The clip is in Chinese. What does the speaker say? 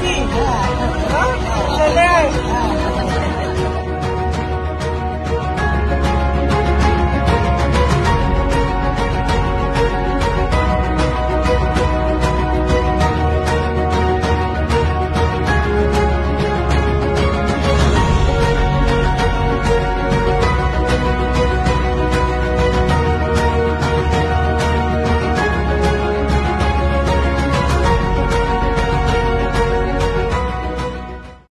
厉害。